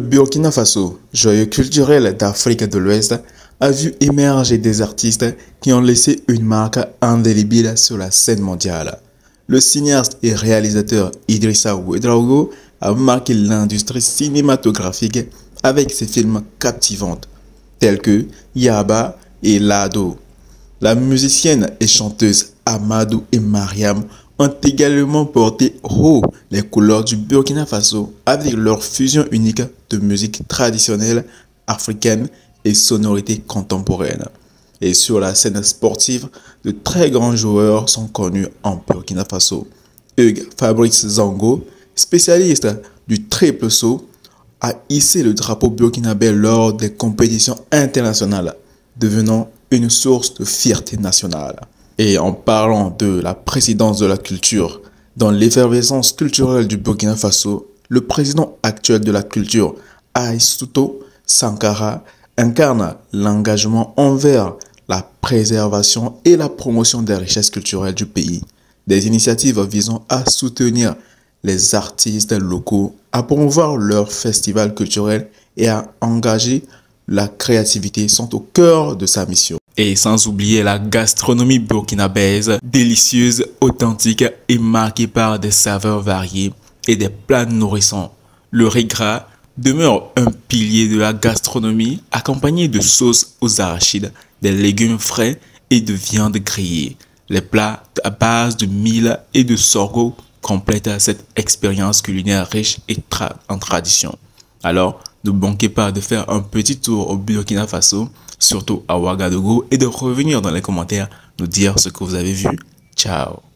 Le Burkina Faso, joyeux culturel d'Afrique de l'Ouest, a vu émerger des artistes qui ont laissé une marque indélébile sur la scène mondiale. Le cinéaste et réalisateur Idrissa Ouedraogo a marqué l'industrie cinématographique avec ses films captivants tels que Yaba et Lado. La musicienne et chanteuse Amadou et Mariam ont également porté haut les couleurs du Burkina Faso avec leur fusion unique de musique traditionnelle africaine et sonorités contemporaines. Et sur la scène sportive, de très grands joueurs sont connus en Burkina Faso. Hugues Fabrice Zango, spécialiste du triple saut, a hissé le drapeau burkinabé lors des compétitions internationales, devenant une source de fierté nationale. Et en parlant de la présidence de la culture, dans l'effervescence culturelle du Burkina Faso, le président actuel de la culture, Aïssouto Sankara, incarne l'engagement envers la préservation et la promotion des richesses culturelles du pays. Des initiatives visant à soutenir les artistes locaux, à promouvoir leurs festivals culturels et à engager la créativité sont au cœur de sa mission. Et sans oublier la gastronomie burkinabèse, délicieuse, authentique et marquée par des saveurs variées et des plats nourrissants. Le riz gras demeure un pilier de la gastronomie accompagné de sauces aux arachides, des légumes frais et de viande grillée. Les plats à base de mil et de sorgho complètent cette expérience culinaire riche et en tradition. Alors, ne manquez pas de faire un petit tour au Burkina Faso, surtout à Ouagadougou, et de revenir dans les commentaires nous dire ce que vous avez vu. Ciao